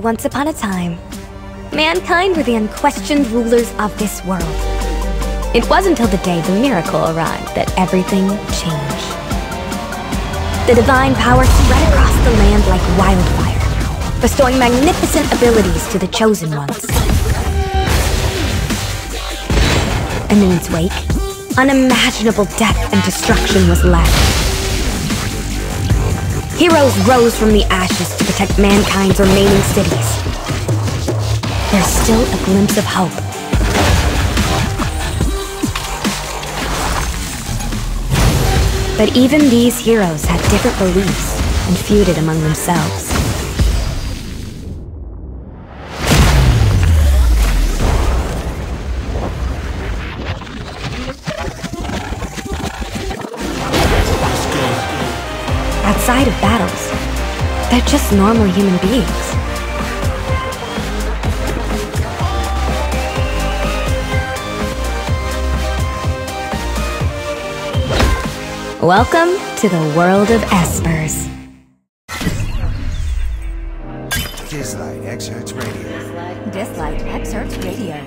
Once upon a time, mankind were the unquestioned rulers of this world. It wasn't until the day the miracle arrived that everything changed. The divine power spread across the land like wildfire, bestowing magnificent abilities to the chosen ones. And in its wake, unimaginable death and destruction was left. Heroes rose from the ashes to protect mankind's remaining cities. There's still a glimpse of hope. But even these heroes had different beliefs and feuded among themselves. Outside of battles, they're just normal human beings. Welcome to the world of espers. Dislyte Excerpts Radio. Dislyte Excerpts Radio.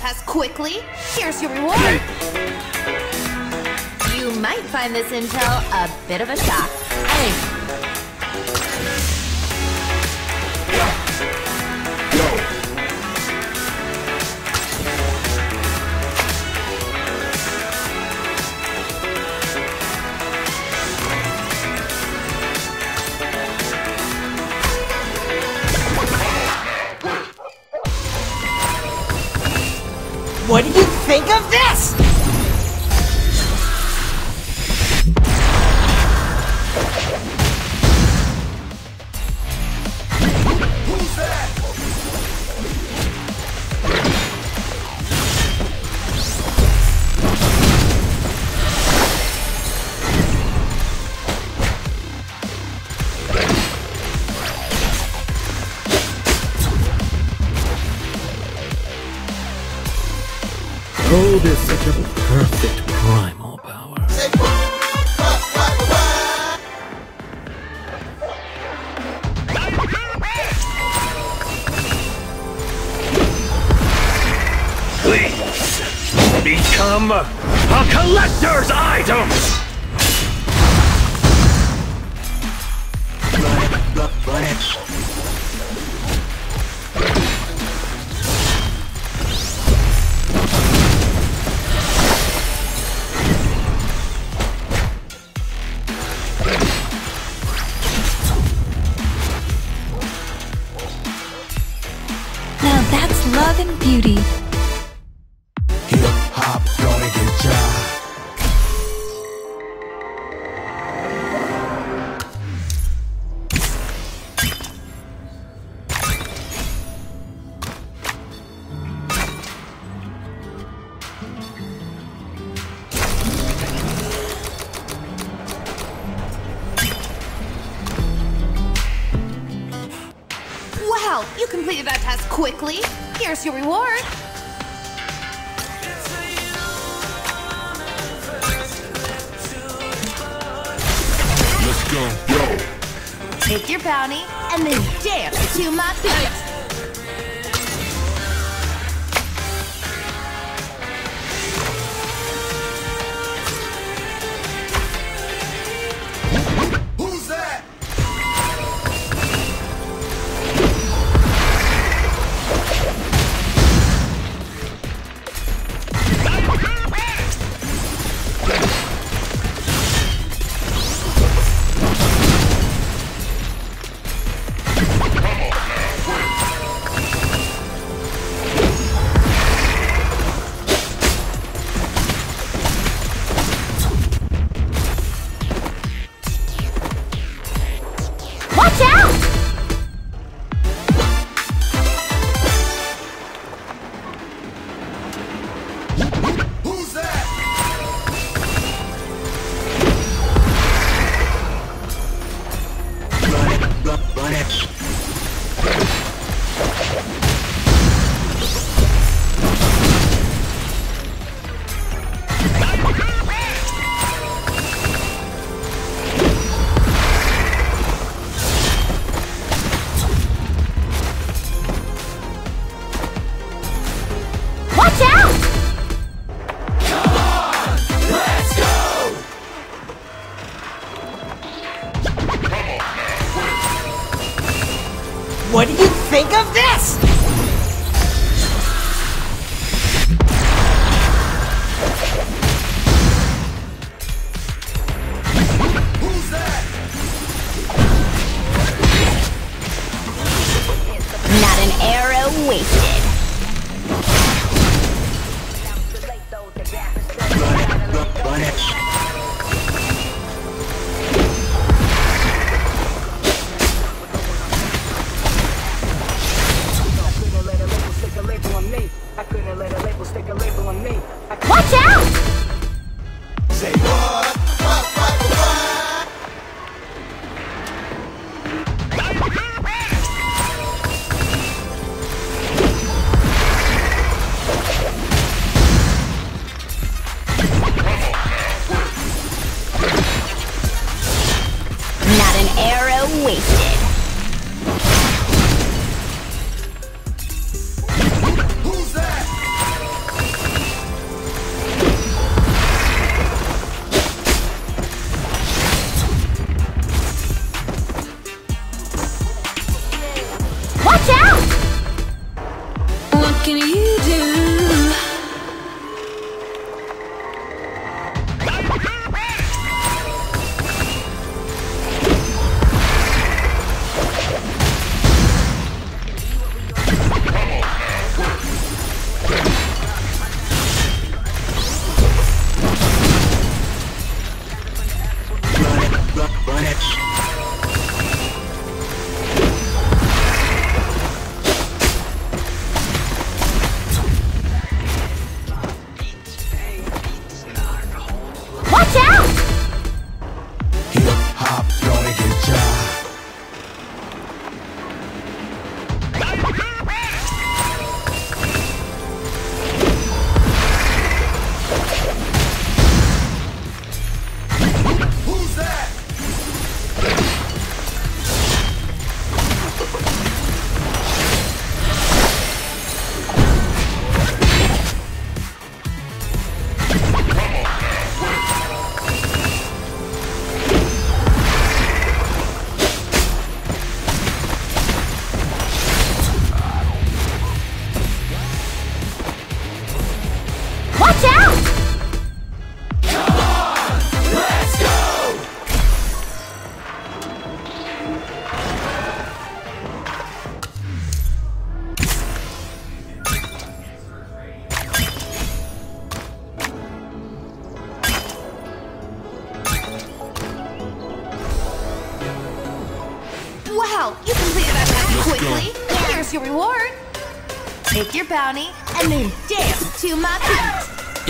Test quickly. Here's your reward. You might find this intel a bit of a shock. and Beauty.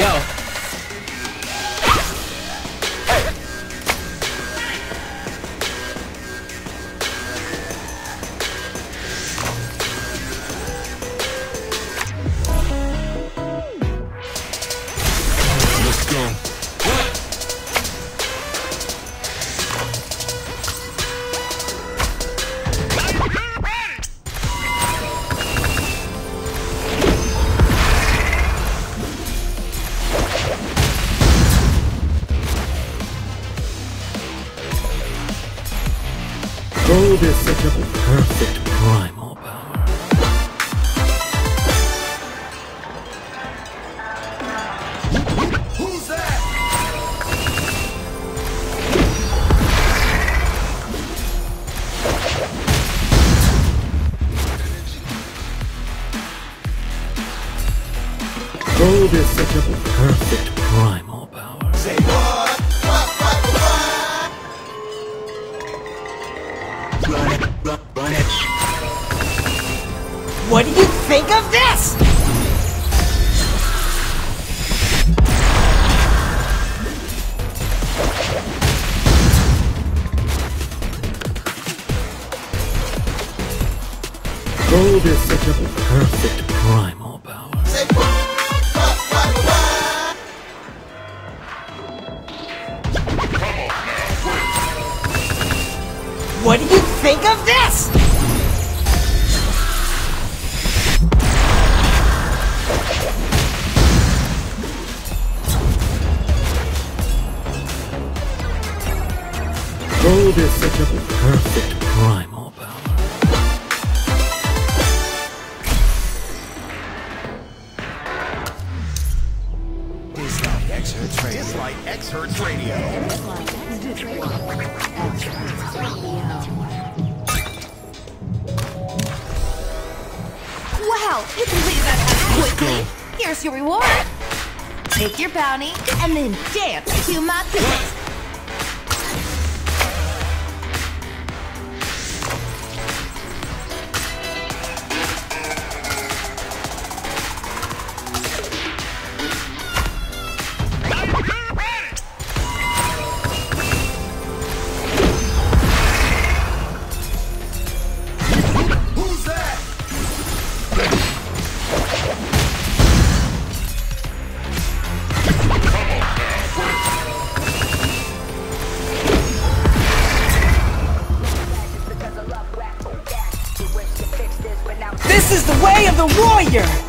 Yo. Gold is such a perfect primal power. Say what? What? What do you think of this? Gold is such a perfect time. Warrior!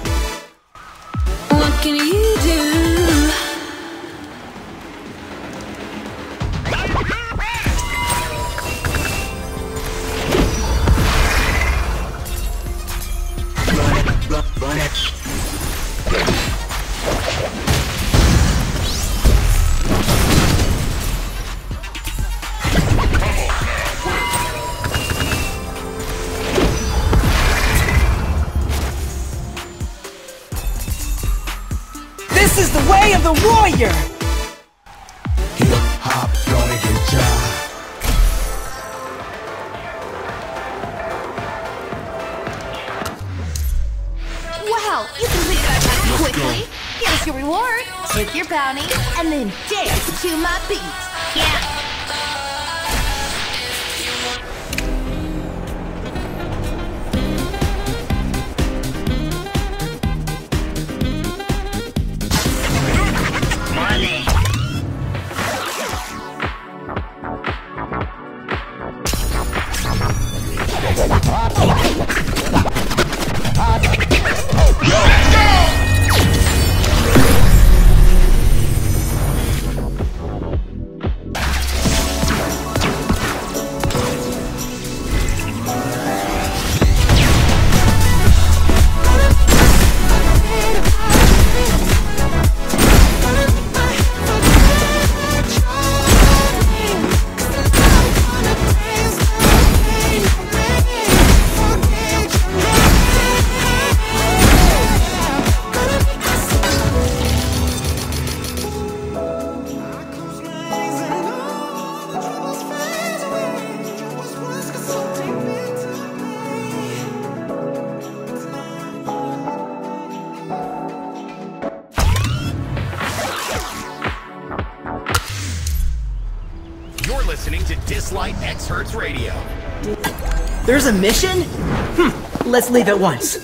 Leave at once.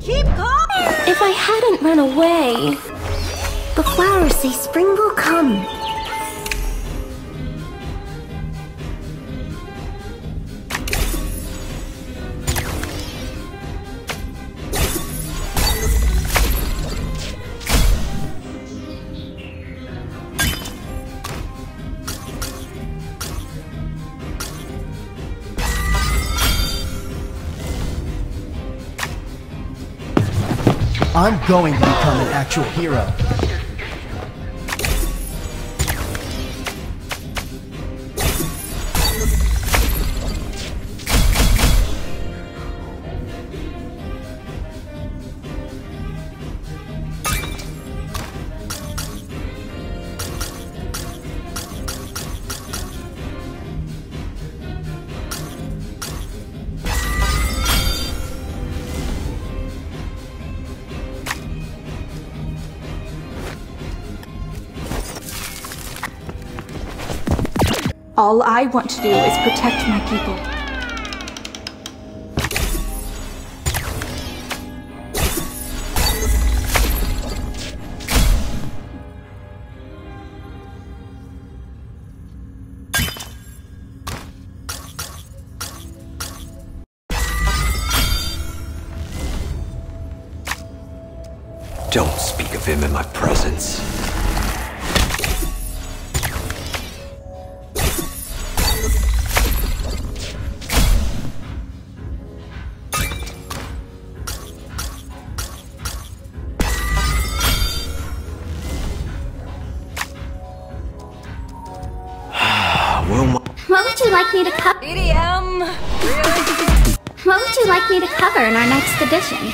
Keep calm! If I hadn't run away, I'm going to become an actual hero. All I want to do is protect my people. Don't speak of him in my presence. Cover in our next edition?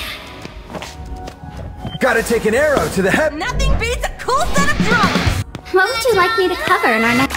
Gotta take an arrow to the head. Nothing beats a cool set of drums! What would you like me to cover in our next?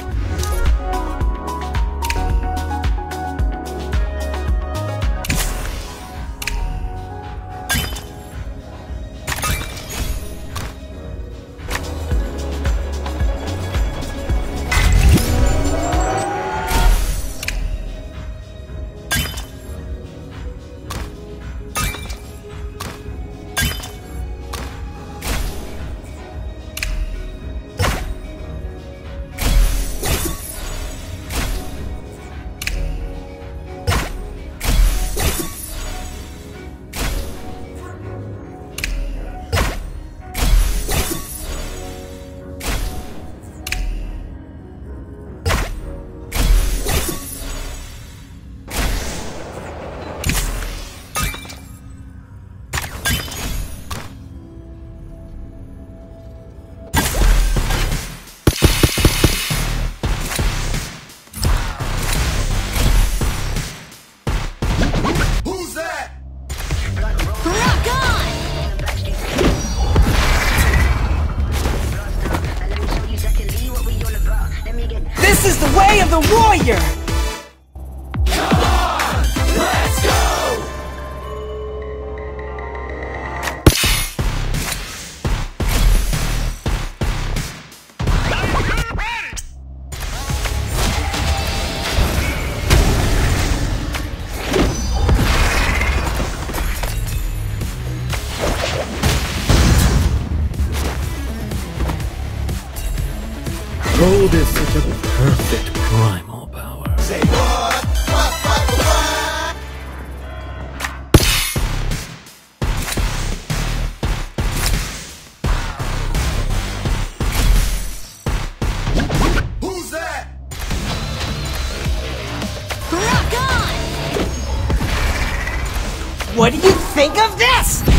You think of this?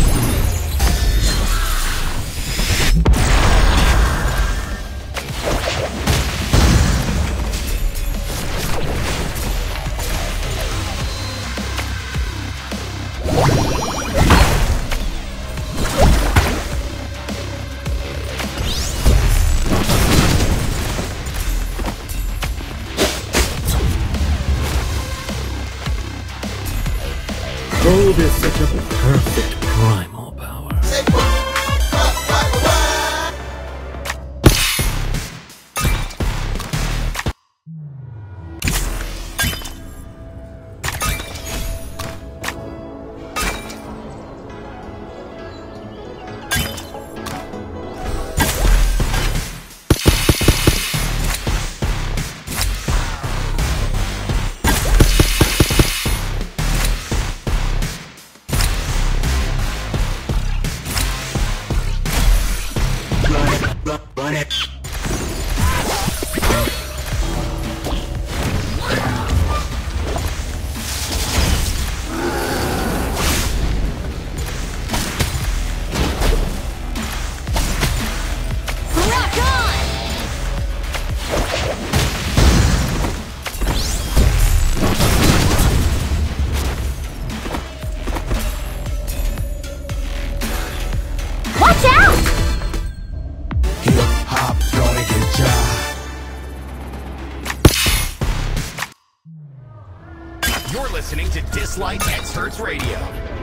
Dislyte Excerpts Radio.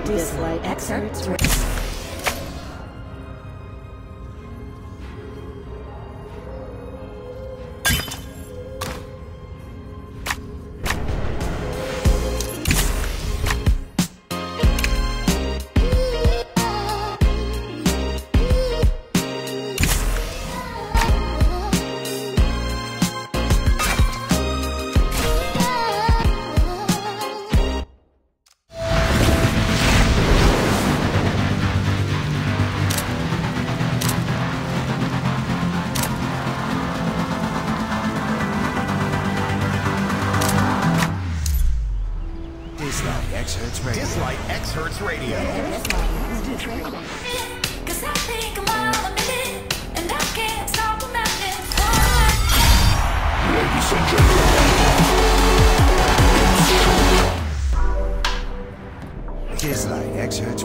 Dislyte Excerpts Radio.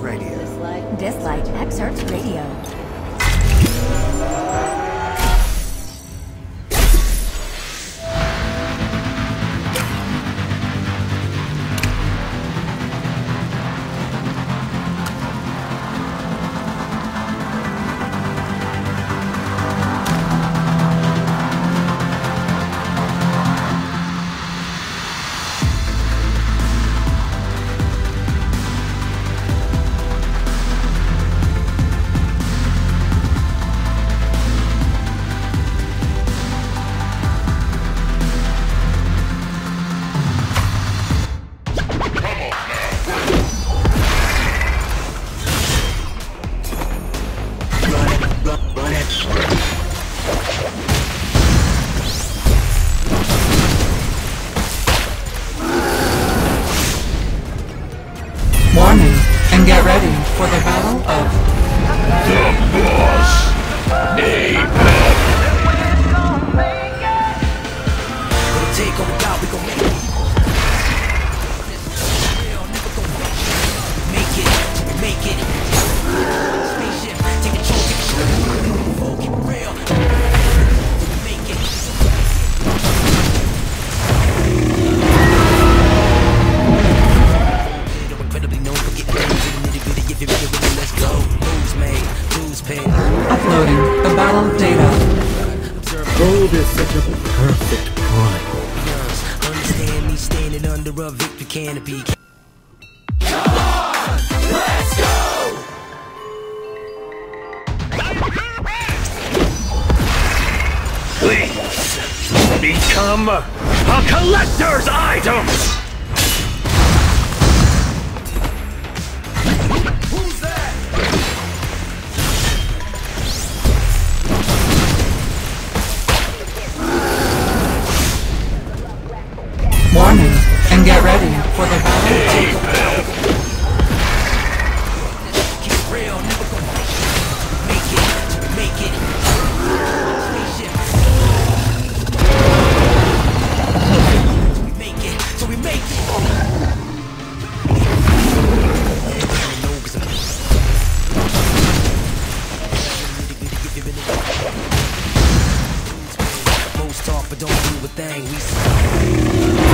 Radio. Dislyte. Dislyte Excerpts Radio. don't do a thing, we stop.